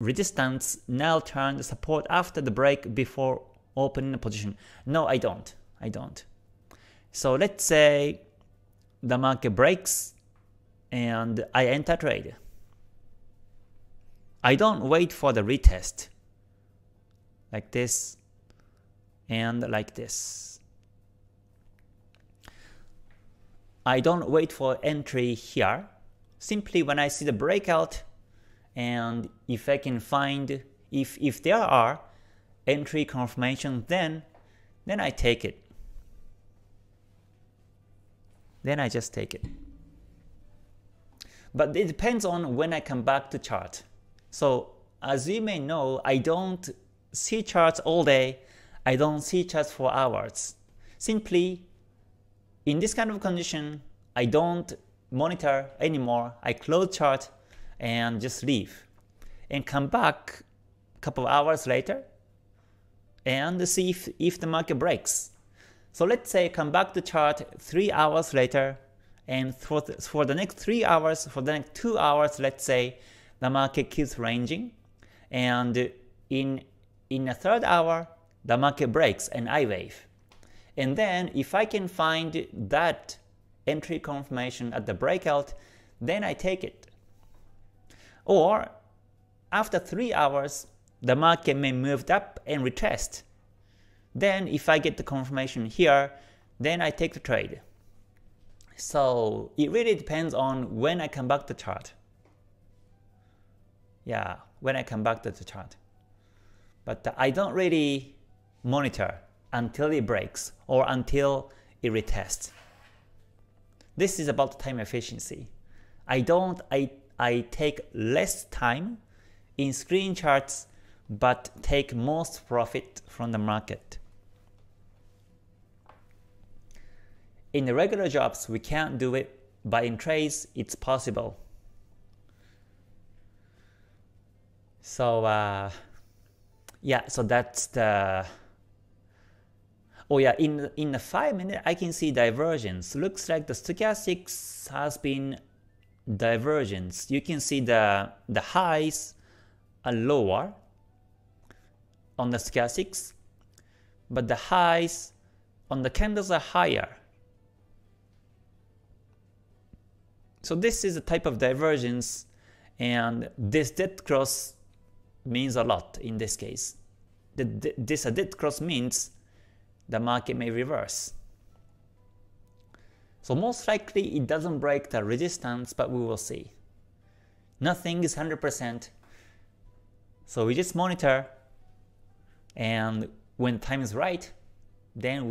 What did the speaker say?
resistance now turned support after the break before opening the position. No, I don't. I don't. So let's say the market breaks and I enter trade. I don't wait for the retest like this and like this. I don't wait for entry here. Simply when I see the breakout and if I can find if if there are entry confirmation then then I take it. Then I just take it. But it depends on when I come back to chart. So as you may know, I don't see charts all day, I don't see charts for hours. Simply, in this kind of condition, I don't monitor anymore, I close chart and just leave. And come back a couple of hours later and see if, if the market breaks. So let's say come back to chart 3 hours later and for the, for the next 3 hours, for the next 2 hours, let's say the market keeps ranging and in in a third hour the market breaks and I wave. And then if I can find that entry confirmation at the breakout, then I take it. Or after 3 hours, the market may move up and retest. Then if I get the confirmation here, then I take the trade. So it really depends on when I come back to chart. Yeah, when I come back to the chart. But I don't really monitor until it breaks or until it retests. This is about time efficiency. I don't I I take less time in screen charts but take most profit from the market. In the regular jobs, we can't do it, but in trades, it's possible. So uh, yeah, so that's the Oh yeah, in in the 5 minute I can see divergence. Looks like the stochastics has been divergence. You can see the the highs are lower on the stochastics, but the highs on the candles are higher. So this is a type of divergence and this dead cross means a lot in this case. The, this dead cross means the market may reverse. So most likely it doesn't break the resistance, but we will see. Nothing is 100%. So we just monitor and when time is right, then